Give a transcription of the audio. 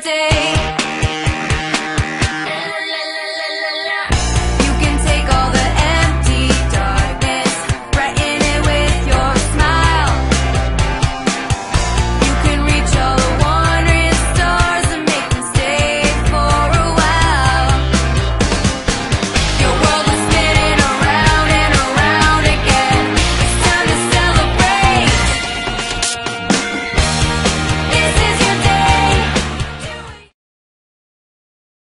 day.